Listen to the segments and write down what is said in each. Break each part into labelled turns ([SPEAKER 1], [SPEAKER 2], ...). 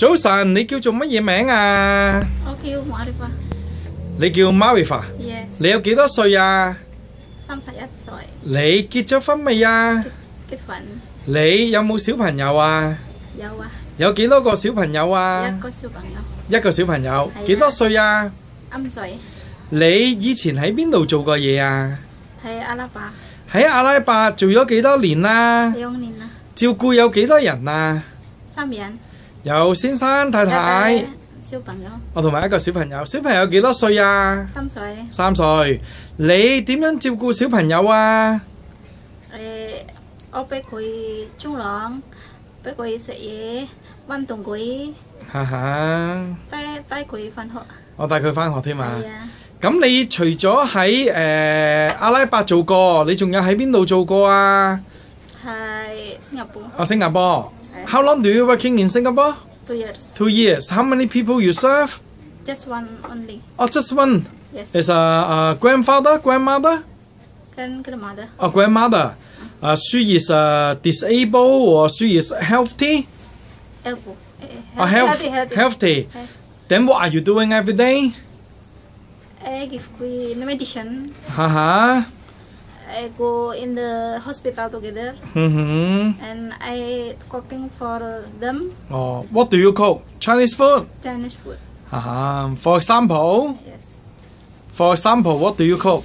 [SPEAKER 1] 早晨，你叫做乜嘢名啊？
[SPEAKER 2] 我叫 Marifa
[SPEAKER 1] 你叫
[SPEAKER 2] Marifa，，yes，
[SPEAKER 1] 你有幾多歲啊？
[SPEAKER 2] 三十一歲，
[SPEAKER 1] 你結咗婚未啊？
[SPEAKER 2] 結婚
[SPEAKER 1] 你有冇小朋友啊？
[SPEAKER 2] 有啊，
[SPEAKER 1] 有幾多個小朋友啊？
[SPEAKER 2] 一個小朋友，
[SPEAKER 1] 一個小朋友，
[SPEAKER 2] 係啊
[SPEAKER 1] 幾多歲啊？
[SPEAKER 2] 五歲，
[SPEAKER 1] 你以前喺邊度做過嘢啊？
[SPEAKER 2] 喺阿拉伯
[SPEAKER 1] 喺阿拉伯做咗幾多年啦？
[SPEAKER 2] 兩年啦，
[SPEAKER 1] 照顧有幾多人啊？
[SPEAKER 2] 三人，
[SPEAKER 1] 有先生太太，
[SPEAKER 2] 小朋友
[SPEAKER 1] 我同埋一個小朋友。小朋友幾多歲啊？
[SPEAKER 2] 三歲，
[SPEAKER 1] 三歲。你點樣照顧小朋友啊？
[SPEAKER 2] 誒，我俾佢沖涼，俾佢食嘢，運動佢，
[SPEAKER 1] 哈哈，
[SPEAKER 2] 帶帶佢翻學，
[SPEAKER 1] 我帶佢翻學添啊
[SPEAKER 2] 係。啊，
[SPEAKER 1] 咁你除咗喺誒阿拉伯做過，你仲有喺邊度做過啊？
[SPEAKER 2] 喺新加坡
[SPEAKER 1] 啊，新加坡。
[SPEAKER 2] 係
[SPEAKER 1] How long do you working in Singapore?
[SPEAKER 2] two years,
[SPEAKER 1] Two years. How many people you serve?
[SPEAKER 2] just one only,
[SPEAKER 1] Oh, just one.
[SPEAKER 2] yes,
[SPEAKER 1] Is a, a grandfather, grandmother,
[SPEAKER 2] grand grandmother,
[SPEAKER 1] a grandmother. Uh, she is uh, disabled or she is healthy?
[SPEAKER 2] elbow,
[SPEAKER 1] Uh, health,
[SPEAKER 2] healthy, healthy,
[SPEAKER 1] healthy.
[SPEAKER 2] yes.
[SPEAKER 1] Then what are you doing every day?
[SPEAKER 2] I give we medicine.
[SPEAKER 1] Haha.
[SPEAKER 2] I go in the hospital together
[SPEAKER 1] Mm-hmm.
[SPEAKER 2] and I cooking for them
[SPEAKER 1] Oh, what do you cook? Chinese food?
[SPEAKER 2] Chinese food.
[SPEAKER 1] Haha. For example,
[SPEAKER 2] Yes.
[SPEAKER 1] for example, what do you cook?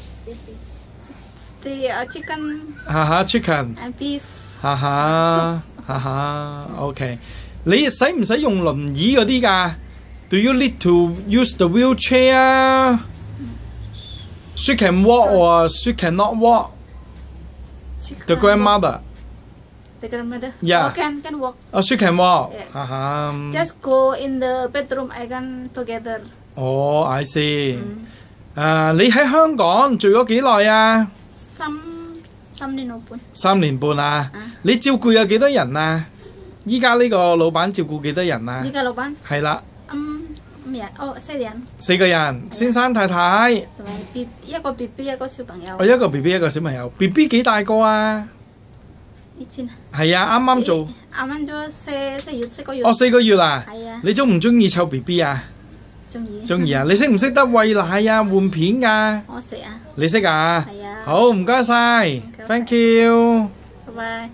[SPEAKER 2] The uh, chicken
[SPEAKER 1] Haha, chicken.
[SPEAKER 2] and beef.
[SPEAKER 1] 哈哈，哈哈，OK。你使唔使用轮椅嗰啲㗎？Do you need to use the wheelchair 啊？She can walk or she cannot walk.
[SPEAKER 2] chicken
[SPEAKER 1] The grandmother.
[SPEAKER 2] The grandmother.
[SPEAKER 1] Yeah.
[SPEAKER 2] Oh, can can walk.
[SPEAKER 1] Oh, she can walk.
[SPEAKER 2] Yes.
[SPEAKER 1] 哈哈。
[SPEAKER 2] Just go in the bedroom. I can together.
[SPEAKER 1] 哦，I see。
[SPEAKER 2] 嗯，
[SPEAKER 1] 诶，你喺香港做咗几耐啊？
[SPEAKER 2] 三三年半。
[SPEAKER 1] 三年半啊
[SPEAKER 2] 啊。
[SPEAKER 1] 你照顾有几多人啊？依家呢个老板照顾几多人啊
[SPEAKER 2] 呢？个老板
[SPEAKER 1] 系啦，
[SPEAKER 2] 五五 人哦，四人，
[SPEAKER 1] 四個人，先生太太。
[SPEAKER 2] 同埋 B 一個 B B 一個小朋友
[SPEAKER 1] 我。一個 B B 一個小朋友，B B 幾大個啊？
[SPEAKER 2] 以前
[SPEAKER 1] 係啊，啱啱做，
[SPEAKER 2] 啱啱咗四四月七個月。
[SPEAKER 1] 哦四個月啦。
[SPEAKER 2] 係啊，
[SPEAKER 1] 你中唔中意湊 B B 啊？
[SPEAKER 2] 中意。
[SPEAKER 1] 中意啊！你識唔識得喂奶啊、換片㗎？
[SPEAKER 2] 我识啊，
[SPEAKER 1] 你識啊？
[SPEAKER 2] 係啊。
[SPEAKER 1] 好，唔該晒，thank you。
[SPEAKER 2] 拜拜。